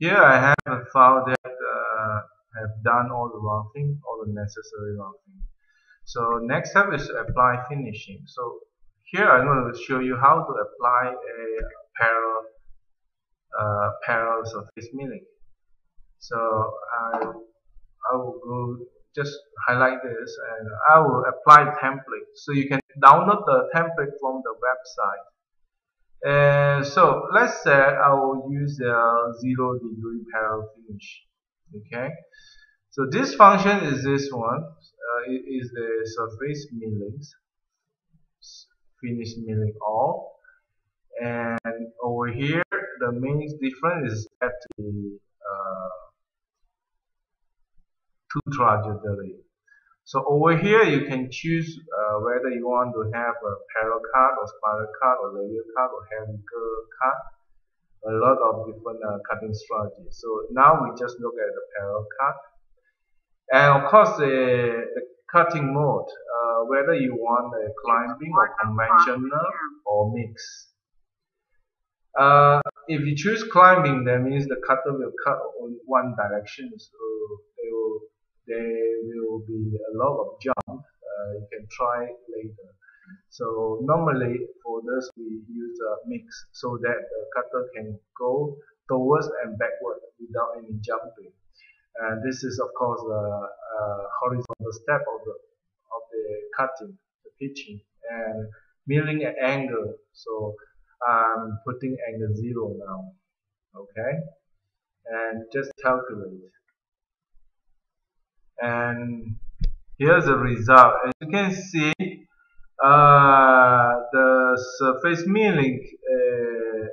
here I have a file that uh, have done all the routing, all the necessary routing. So next step is apply finishing. So here I'm going to show you how to apply a parallel uh, parallel surface milling. So I I will go just highlight this and I will apply template. So you can download the template from the website. And so let's say I will use the zero degree parallel finish. Okay. So this function is this one. Uh, it is the surface milling, finish milling all. And over here, the main difference is at the uh, tool trajectory. So over here you can choose uh, whether you want to have a parallel cut or spiral cut or layer cut or helical cut. A lot of different uh, cutting strategies. So now we just look at the parallel cut. And of course the, the cutting mode, uh, whether you want a climbing or conventional or mix. Uh, if you choose climbing, that means the cutter will cut on one direction, so they will there will be a lot of jump. Uh, you can try later. So normally for this we use a mix so that the cutter can go towards and backward without any jumping. And this is of course a, a horizontal step of the of the cutting, the pitching, and milling an angle. So I'm putting angle zero now. Okay, and just calculate and here's the result. As you can see uh, the surface milling uh,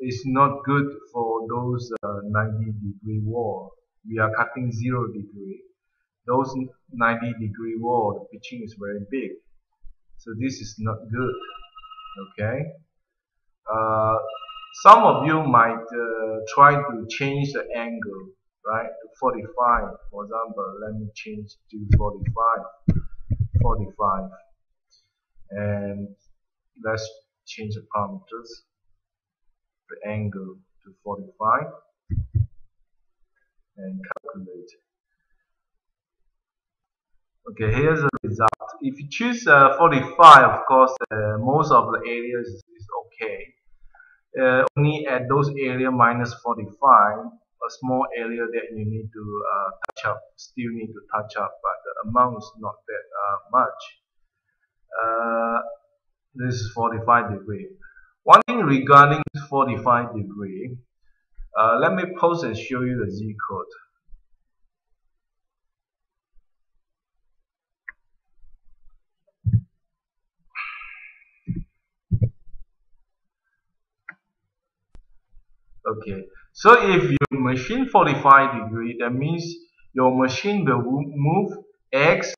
is not good for those uh, 90 degree wall. We are cutting 0 degree. Those 90 degree wall the pitching is very big. So this is not good okay? Uh, some of you might uh, try to change the angle right? To 45 for example let me change to 45 45 and let's change the parameters the angle to 45 and calculate. Okay here's the result. If you choose uh, 45 of course uh, most of the areas is, is okay. Uh, only at those area minus 45 a small area that you need to uh, touch up, still need to touch up, but the amount is not that uh, much. Uh, this is 45 degree. One thing regarding 45 degree, uh, let me pause and show you the G code. Okay, so if you machine 45 degree, that means your machine will move X,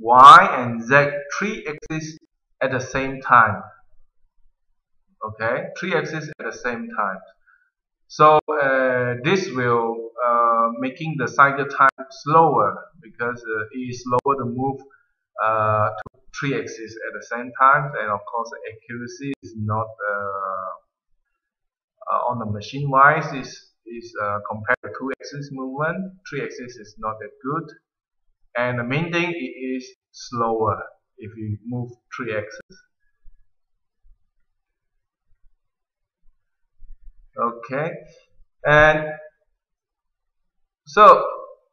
Y, and Z three axes at the same time. Okay, three axes at the same time. So uh, this will uh, making the cycle time slower because uh, it is slower to move uh, to three axes at the same time, and of course the accuracy is not uh, on the machine wise is is uh, compared to two axis movement three axis is not that good. And the main thing it is slower if you move three axis. Okay. And so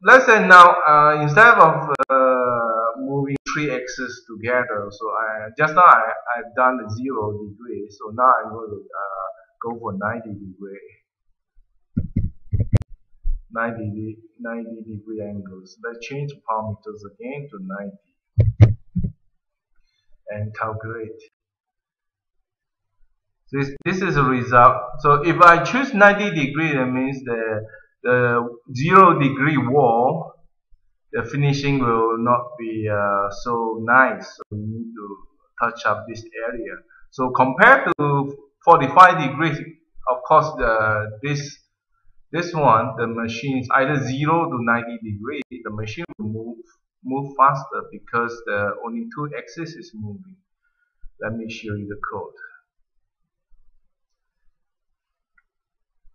let's say now uh, instead of uh, moving three axes together so I just now I, I've done the zero degree so now I'm going to uh, go for 90 degree 90, 90 degree angles. Let's change parameters again to 90 and calculate. This, this is a result. So if I choose 90 degree, that means the, the 0 degree wall, the finishing will not be uh, so nice. So we need to touch up this area. So compared to 45 degrees, of course, the, this this one, the machine is either 0 to 90 degree. The machine will move, move faster because the only two axis is moving. Let me show you the code.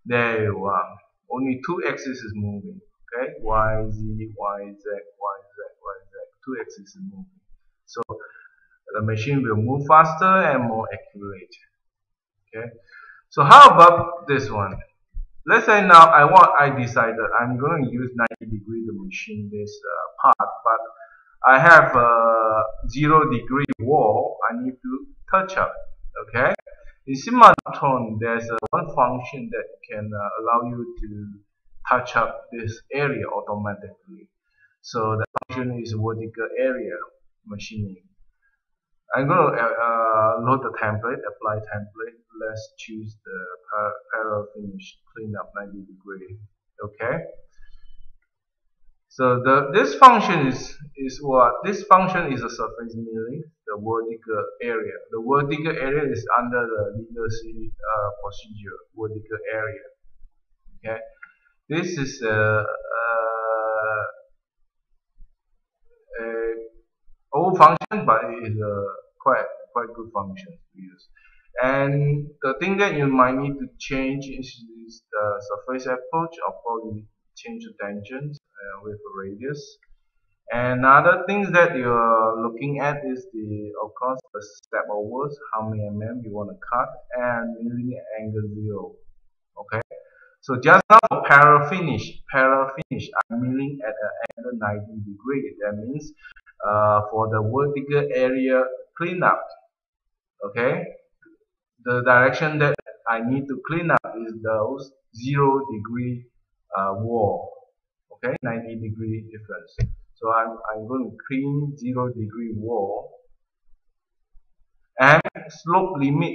There you are. only two axes is moving. Okay, Y, Z, Y, Z, Y, Z, Y, Z. Two axes is moving. So the machine will move faster and more accurate. Okay. So how about this one? Let's say now I want, I decided I'm going to use 90 degree to machine this uh, part, but I have a zero degree wall I need to touch up. Okay. In Cimatron, there's one function that can uh, allow you to touch up this area automatically. So the function is vertical area machining. I'm going to uh, uh, load the template, apply template. Let's choose the par parallel finish clean up 90 degree. Okay. So the this function is is what this function is a surface milling, the vertical area. The vertical area is under the legacy uh, procedure, vertical area. Okay. This is a, a, a old function, but it is a quite quite good function to use. And the thing that you might need to change is, is the surface approach. Of course, you change the tangent uh, with a radius. And other things that you're looking at is the, of course, the step overs, how many mm you want to cut, and milling angle zero. Okay. So just now for parallel finish, parallel finish, I'm milling at an angle 90 degree. That means uh, for the vertical area cleanup, okay, the direction that I need to clean up is those zero degree uh, wall, okay, 90 degree difference. So I'm, I'm going to clean zero degree wall and slope limit,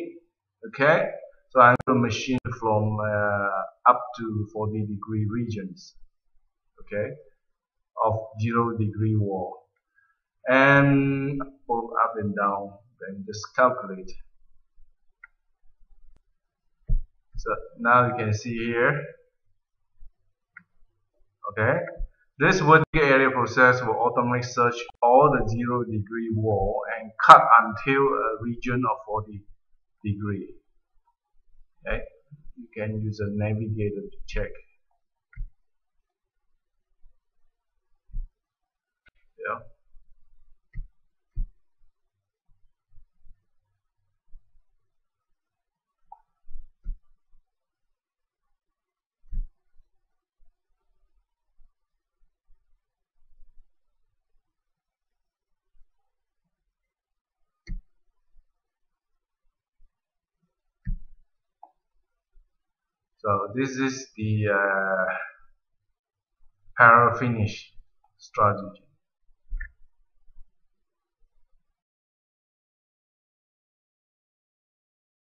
okay. So I'm going to machine from uh, up to 40 degree regions, okay, of zero degree wall and both up and down then just calculate. So now you can see here. Okay. This vertical area process will automatically search all the zero degree wall and cut until a region of 40 degree. Okay. You can use a navigator to check yeah So this is the uh, finish strategy.